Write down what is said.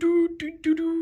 do do do do.